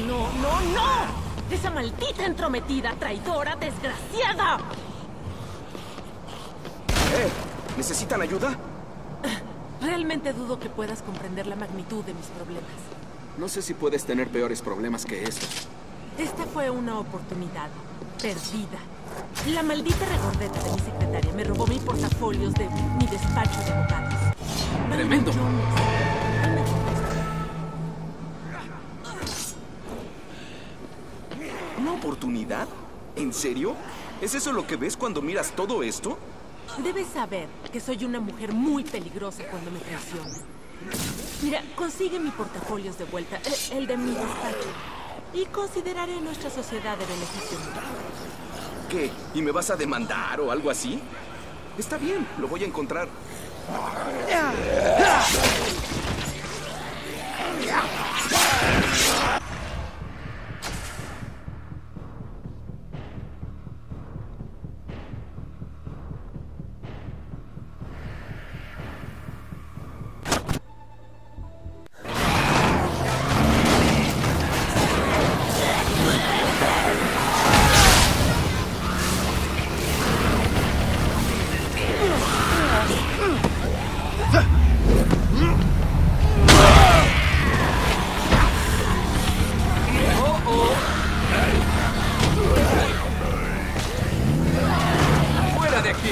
¡No, no, no! ¡Esa maldita entrometida, traidora, desgraciada! ¿Eh? ¿Necesitan ayuda? Realmente dudo que puedas comprender la magnitud de mis problemas. No sé si puedes tener peores problemas que eso. Esta fue una oportunidad perdida. La maldita regordeta de mi secretaria me robó mil portafolios de mi despacho de abogados. Tremendo. Oportunidad? ¿En serio? ¿Es eso lo que ves cuando miras todo esto? Debes saber que soy una mujer muy peligrosa cuando me traicionan. Mira, consigue mi portafolios de vuelta, eh, el de mi despacho. Y consideraré nuestra sociedad de beneficio. ¿Qué? ¿Y me vas a demandar o algo así? Está bien, lo voy a encontrar.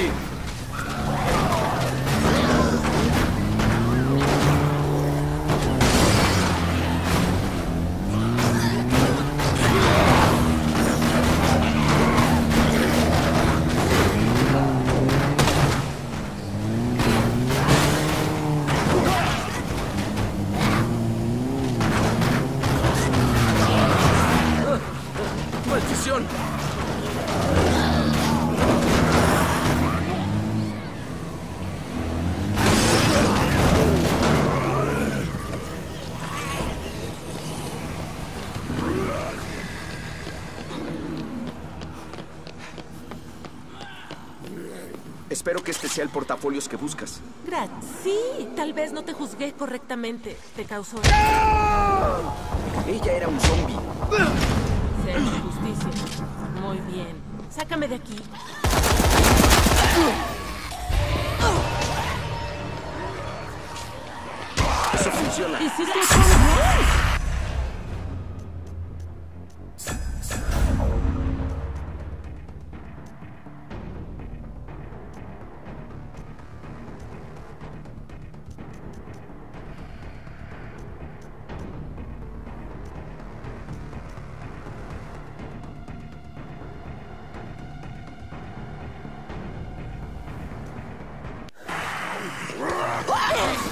Lee. Espero que este sea el portafolios que buscas. Gracias. Sí, tal vez no te juzgué correctamente. Te causó Ella era un zombie. ser justicia. Muy bien. Sácame de aquí. Eso funciona. Hiciste eso bien.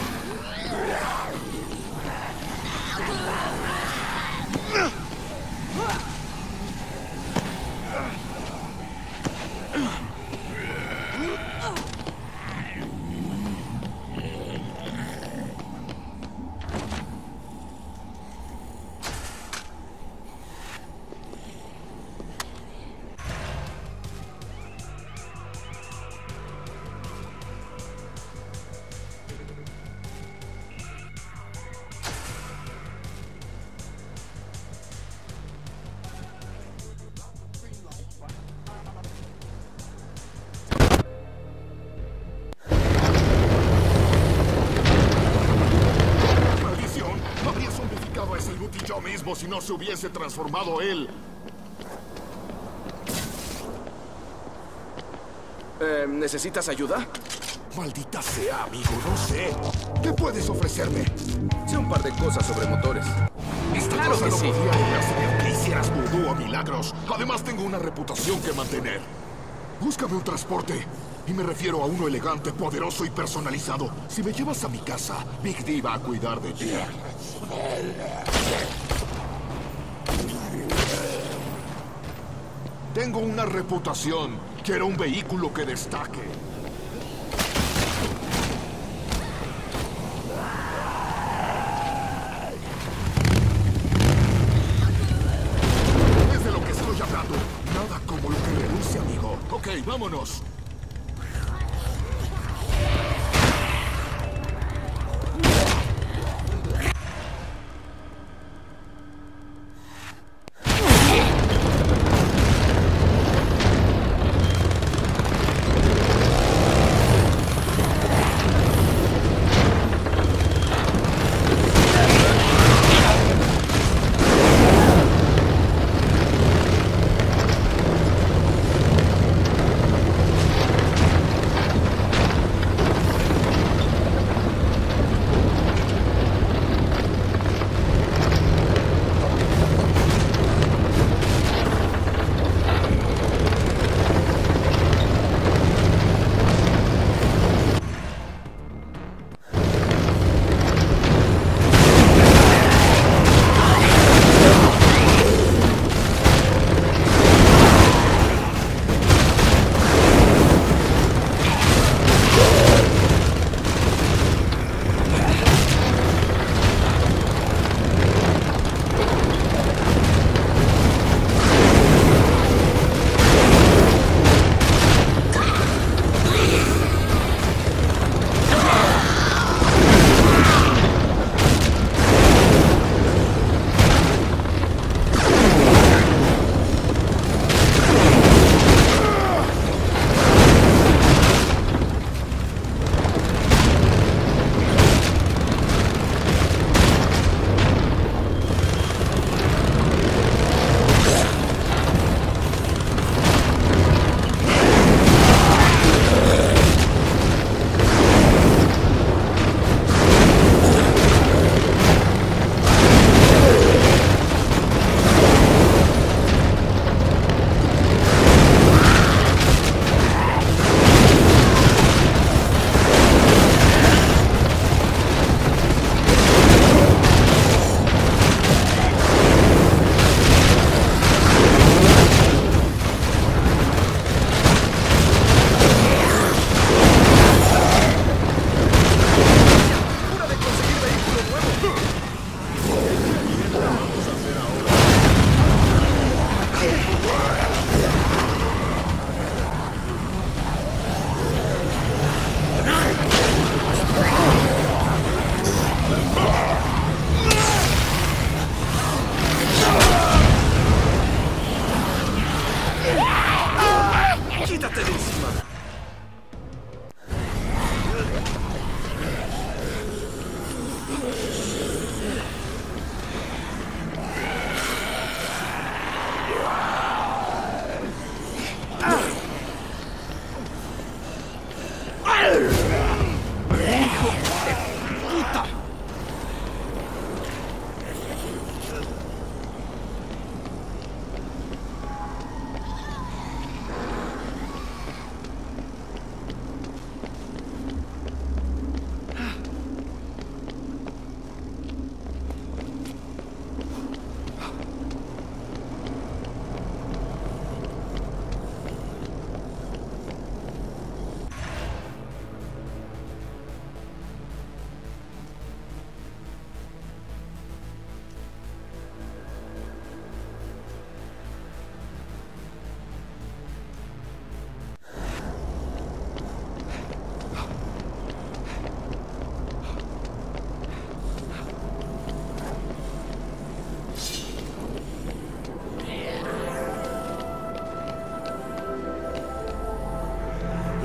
Mismo si no se hubiese transformado él. Eh, ¿Necesitas ayuda? Maldita sea, amigo, no sé. ¿Qué puedes ofrecerme? Sé un par de cosas sobre motores. Esta Claro cosa que no sí. hacer que hicieras vudú o milagros. Además, tengo una reputación que mantener. Búscame un transporte. Y me refiero a uno elegante, poderoso y personalizado. Si me llevas a mi casa, Big D va a cuidar de ti. Tengo una reputación. Quiero un vehículo que destaque. Es de lo que estoy hablando. Nada como lo que reluce, amigo. Ok, vámonos.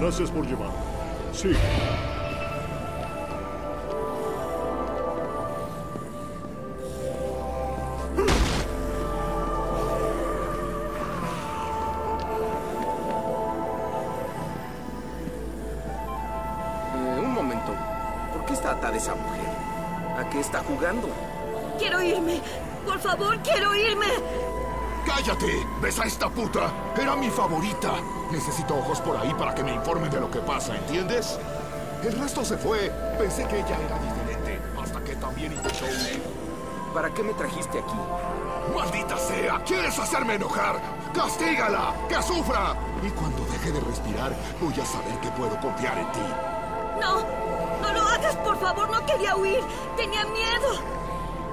Gracias por llevar. Sí. Eh, un momento. ¿Por qué está atada esa mujer? ¿A qué está jugando? Quiero irme. Por favor, quiero irme. ¡Cállate! ¿Ves a esta puta? Era mi favorita. Necesito ojos por ahí para que me informen de lo que pasa, ¿entiendes? El resto se fue. Pensé que ella era diferente. Hasta que también intentó huir. ¿Para qué me trajiste aquí? ¡Maldita sea! ¿Quieres hacerme enojar? ¡Castígala! ¡Que sufra! Y cuando deje de respirar, voy a saber que puedo confiar en ti. No, no lo hagas, por favor. No quería huir. Tenía miedo.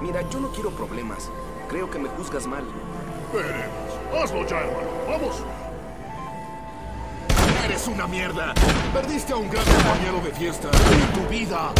Mira, yo no quiero problemas. Creo que me juzgas mal. Hazlo ya, hermano. Vamos. ¡Eres una mierda! Perdiste a un gran compañero de fiesta en tu vida.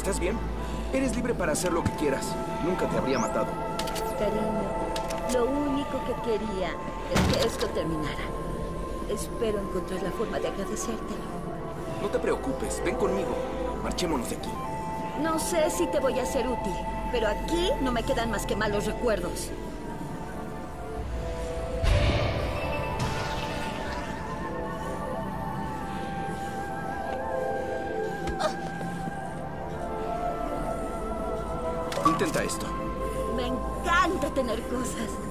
¿Estás bien? Eres libre para hacer lo que quieras. Nunca te habría matado. Cariño, lo único que quería es que esto terminara. Espero encontrar la forma de agradecértelo. No te preocupes, ven conmigo. Marchémonos de aquí. No sé si te voy a ser útil, pero aquí no me quedan más que malos recuerdos. Esto. Me encanta tener cosas.